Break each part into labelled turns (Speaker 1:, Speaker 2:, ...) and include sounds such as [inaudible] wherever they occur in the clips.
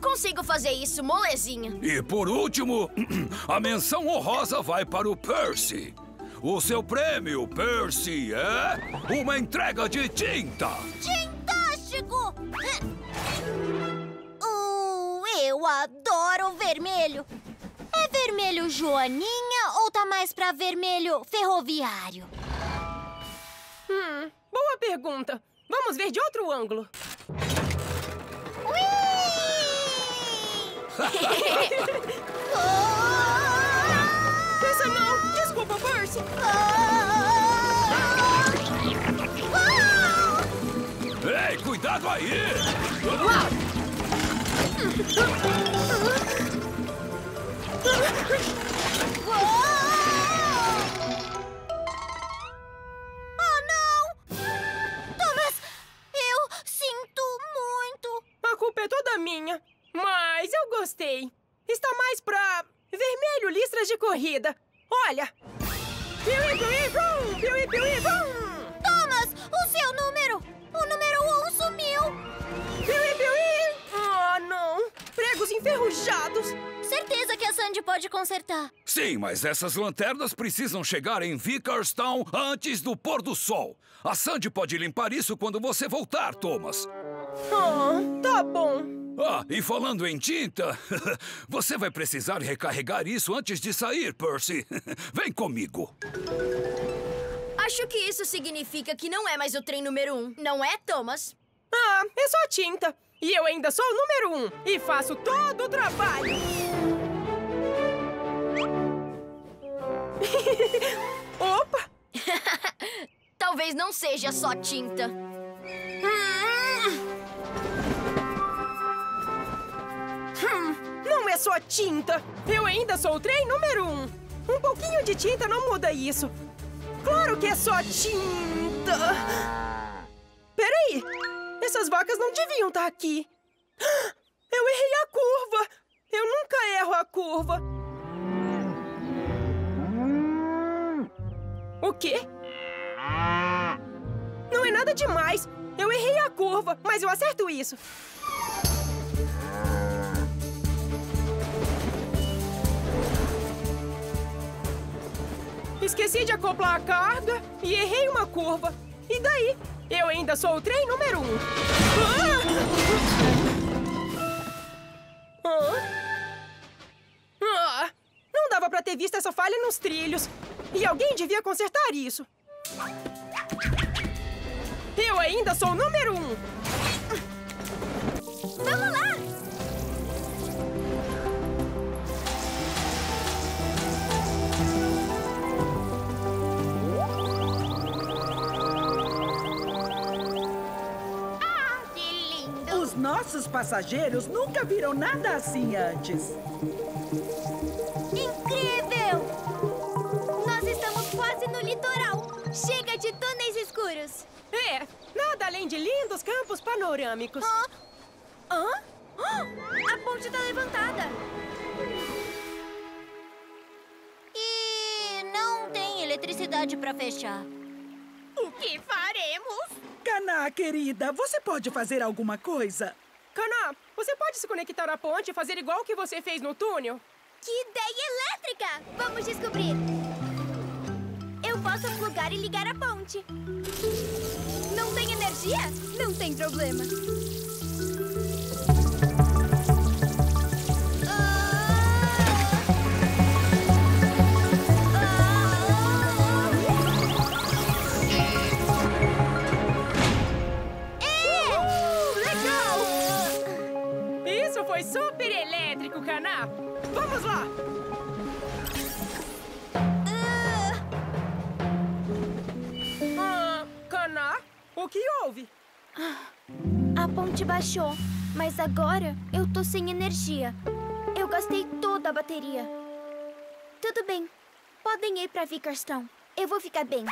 Speaker 1: Eu consigo fazer isso, molezinha.
Speaker 2: E por último, [clears throat] a menção honrosa vai para o Percy. O seu prêmio, Percy, é uma entrega de tinta.
Speaker 3: Tintástico! [clears throat] Uh, eu adoro vermelho. É vermelho joaninha ou tá mais pra vermelho ferroviário?
Speaker 4: Hum, boa pergunta. Vamos ver de outro ângulo. [laughs] Essa não! Desculpa, Percy!
Speaker 2: Ei, cuidado aí!
Speaker 3: Oh,
Speaker 4: gostei. Está mais pra vermelho listras de corrida. Olha! Piuí, piuí, brum! Piuí, piuí, brum!
Speaker 3: Thomas, o seu número! O número 1 um sumiu!
Speaker 4: Piuí, piuí! Ah, não! Pregos enferrujados!
Speaker 3: Certeza que a Sandy pode consertar.
Speaker 2: Sim, mas essas lanternas precisam chegar em Vickerstown antes do pôr do sol. A Sandy pode limpar isso quando você voltar, Thomas.
Speaker 4: Ah, tá bom.
Speaker 2: Ah, e falando em tinta, [laughs] você vai precisar recarregar isso antes de sair, Percy. [laughs] Vem comigo.
Speaker 1: Acho que isso significa que não é mais o trem número um, não é, Thomas?
Speaker 4: Ah, é só tinta. E eu ainda sou o número um e faço todo o trabalho. [laughs] Opa!
Speaker 1: Talvez não seja só tinta.
Speaker 4: Só tinta. Eu ainda sou o trem número um. Um pouquinho de tinta não muda isso. Claro que é só tinta. Peraí. Essas vacas não deviam estar aqui. Eu errei a curva. Eu nunca erro a curva. O quê? Não é nada demais. Eu errei a curva, mas eu acerto isso. Esqueci de acoplar a carga e errei uma curva. E daí? Eu ainda sou o trem número um. Ah! Ah! Ah! Não dava pra ter visto essa falha nos trilhos. E alguém devia consertar isso. Eu ainda sou o número um.
Speaker 3: Vamos lá!
Speaker 5: Os nossos passageiros nunca viram nada assim antes.
Speaker 3: Incrível! Nós estamos quase no litoral. Chega de túneis escuros.
Speaker 4: É, nada além de lindos campos panorâmicos.
Speaker 3: Hã?
Speaker 1: Hã? A ponte tá levantada.
Speaker 3: E não tem eletricidade pra fechar.
Speaker 1: O que faremos?
Speaker 5: Caná, querida, você pode fazer alguma coisa?
Speaker 4: Caná, você pode se conectar à ponte e fazer igual que você fez no túnel?
Speaker 3: Que ideia elétrica! Vamos descobrir. Eu posso plugar e ligar a ponte. Não tem energia? Não tem problema.
Speaker 4: Vamos lá! Ah, Caná, o que houve?
Speaker 6: A ponte baixou, mas agora eu tô sem energia. Eu gastei toda a bateria. Tudo bem. Podem ir pra Vickerstown. Eu vou ficar bem.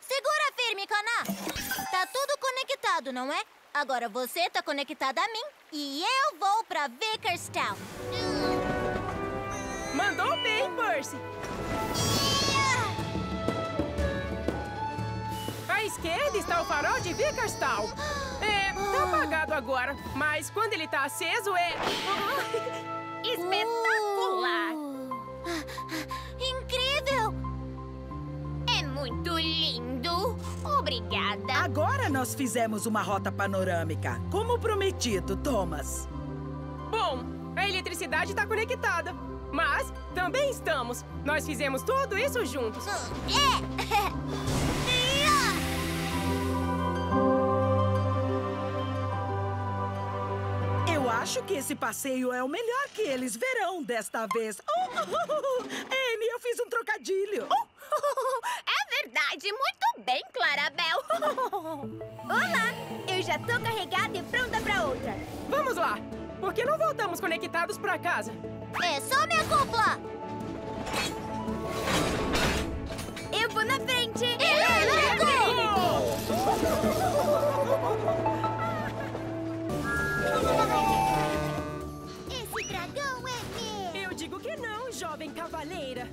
Speaker 3: Segura firme, Caná! Tá tudo conectado, não é? Agora você tá conectada a mim e eu vou pra Vickerstown.
Speaker 4: Mandou bem, Percy! À esquerda está o farol de Vickerstown. É, Tá apagado agora, mas quando ele tá aceso é... [laughs] Espetacular!
Speaker 3: Incrível! É muito lindo! Obrigada!
Speaker 5: Agora nós fizemos uma rota panorâmica, como prometido, Thomas.
Speaker 4: Bom, a eletricidade tá conectada. Mas também estamos. Nós fizemos tudo isso juntos. [laughs]
Speaker 5: Eu acho que esse passeio é o melhor que eles verão desta vez. Oh, oh, oh, oh. Anne, eu fiz um trocadilho. Oh,
Speaker 3: É verdade! Muito bem, Clarabel! [laughs]
Speaker 6: Olá! Eu já tô carregada e pronta pra outra.
Speaker 4: Vamos lá! Por que não voltamos conectados pra casa?
Speaker 3: É só minha culpa!
Speaker 6: Eu vou na frente!
Speaker 3: Esse dragão é meu!
Speaker 4: Eu digo que não, jovem cavaleira.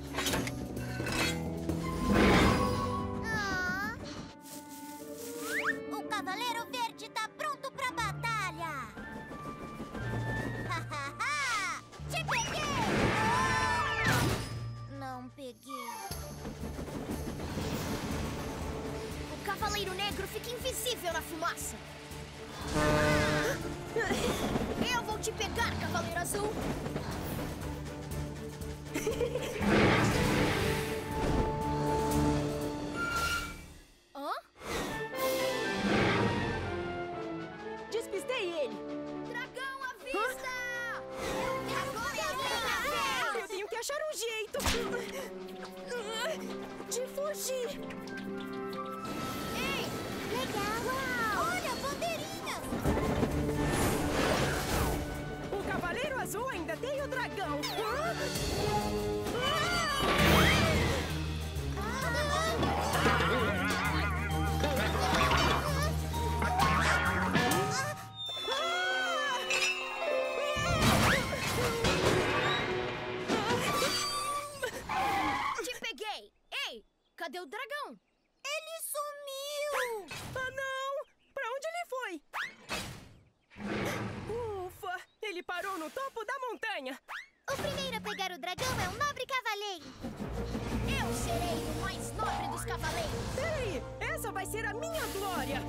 Speaker 3: Cavaleiro
Speaker 1: Negro fica invisível na fumaça. Eu vou te pegar, Cavaleiro Azul. Cadê o dragão?
Speaker 3: Ele sumiu!
Speaker 4: Ah, não! Pra onde ele foi? Ufa! Ele parou no topo da montanha.
Speaker 3: O primeiro a pegar o dragão é o nobre cavaleiro!
Speaker 1: Eu serei o mais nobre dos cavaleiros.
Speaker 4: Peraí, essa vai ser a minha glória.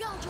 Speaker 1: Capturar o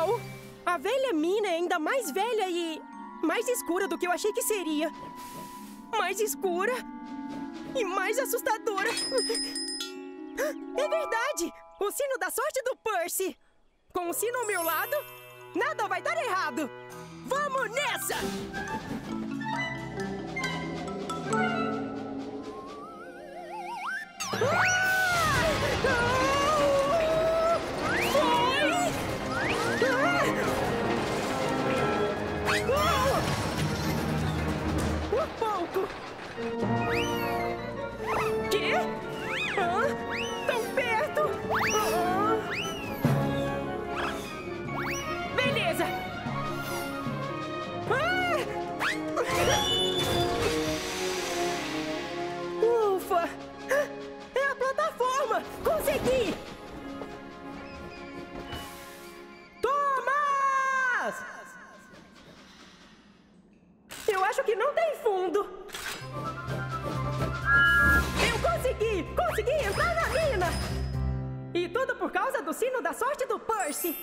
Speaker 4: Uau! A velha mina é ainda mais velha e mais escura do que eu achei que seria. Mais escura e mais assustadora. É verdade! O sino da sorte do Percy! Com o sino ao meu lado, nada vai dar errado! Vamos nessa! Um Consegui! Thomas! Eu acho que não tem fundo. Eu consegui! Consegui entrar na mina! E tudo por causa do sino da sorte do Percy.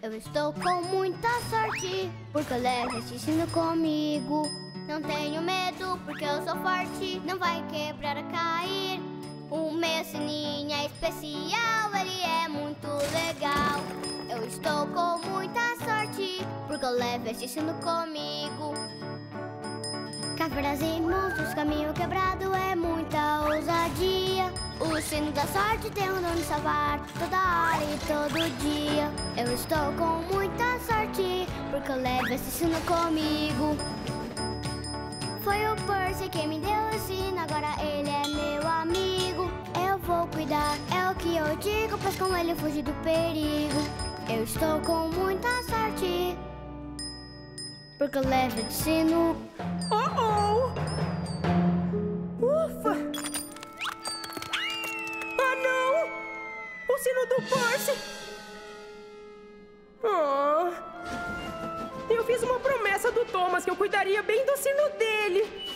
Speaker 7: Eu estou com muita sorte, porque eu levo este sino comigo. Não tenho medo, porque eu sou forte, não vai quebrar a cair. O meu sininho é especial, ele é muito legal. Eu estou com muita sorte, porque eu levo este sino comigo. Caveras e monstros, caminho quebrado é muita ousadia. O sino da sorte tem o dom de salvar toda hora e todo dia. Eu estou com muita sorte, porque eu levo esse sino comigo. Foi o Percy quem me deu o sino, agora ele é meu amigo. Eu vou cuidar, é o que eu digo, pois com ele fugi do perigo. Eu estou com muita sorte, porque eu levo esse sino
Speaker 4: Oh, oh! Ufa! Ah, não! O sino do Percy! Thomas que eu cuidaria bem do sino dele.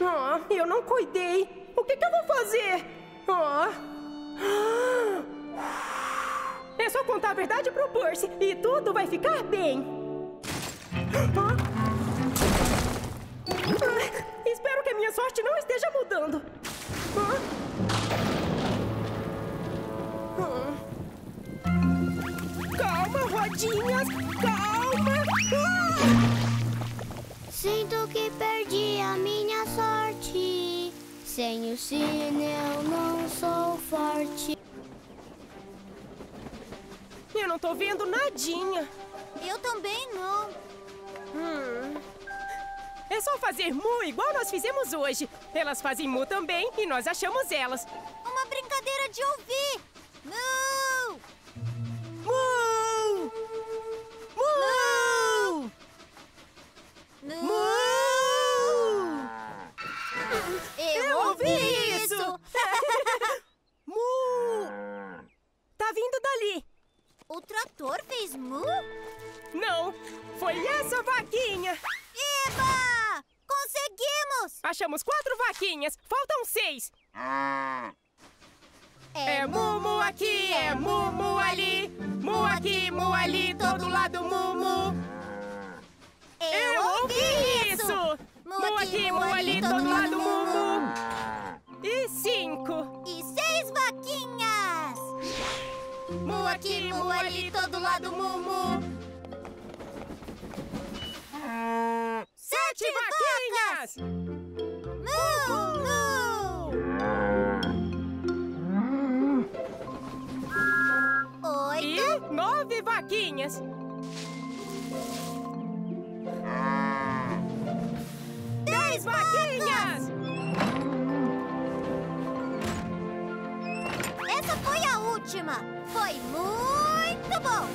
Speaker 4: Oh, eu não cuidei. O que, que eu vou fazer? Oh! É só contar a verdade pro Percy e tudo vai ficar bem. Ah! Ah, espero que a minha sorte não esteja mudando. Ah. Ah. Calma, rodinhas! Calma!
Speaker 7: Sinto que perdi a minha sorte. Sem o sino eu não sou forte.
Speaker 4: Eu não tô vendo nadinha.
Speaker 3: Eu também não.
Speaker 4: Hum. É só fazer mu igual nós fizemos hoje. Elas fazem mu também e nós achamos elas. Seis. É mumu aqui, é mumu ali. Mu aqui, mu ali, todo lado mumu. Eu ouvi isso! Mu aqui, mu ali, todo lado mumu. E cinco.
Speaker 3: E seis vaquinhas!
Speaker 4: Mu aqui, mu ali, todo lado mumu. Sete vaquinhas! Vaquinhas. Dez vaquinhas!
Speaker 3: essa foi a última! Foi muito bom!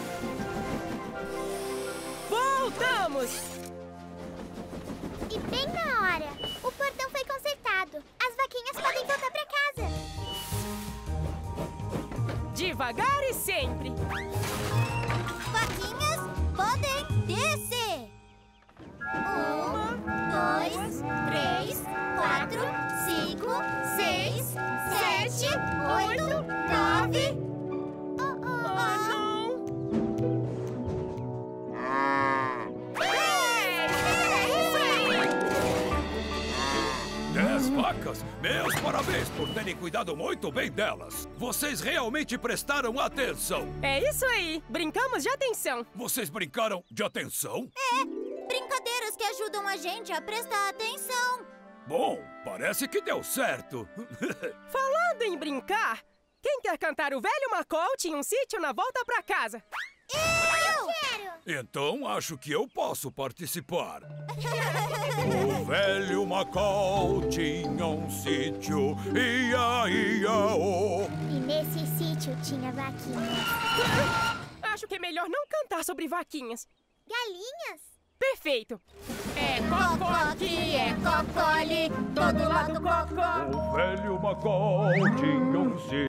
Speaker 4: Voltamos!
Speaker 7: E bem na hora. O portão foi consertado. As vaquinhas podem voltar pra casa.
Speaker 4: Devagar e sempre.
Speaker 2: Vacas? Meus parabéns por terem cuidado muito bem delas. Vocês realmente prestaram atenção.
Speaker 4: É isso aí. Brincamos de atenção.
Speaker 2: Vocês brincaram de atenção?
Speaker 3: É, brincadeiras que ajudam a gente a prestar atenção.
Speaker 2: Bom, parece que deu certo. [laughs]
Speaker 4: Falando em brincar, quem quer cantar o velho Macol tinha um sítio na volta pra casa?
Speaker 2: Então acho que eu posso participar. [laughs] O velho Macau tinha um sítio, ia, ia, oh.
Speaker 7: E nesse sítio tinha vaquinhas. [laughs]
Speaker 4: Acho que é melhor não cantar sobre vaquinhas.
Speaker 7: Galinhas?
Speaker 4: Perfeito. É cocó aqui, é cocó ali, todo lado cocó.
Speaker 2: O velho Macau tinha um sítio.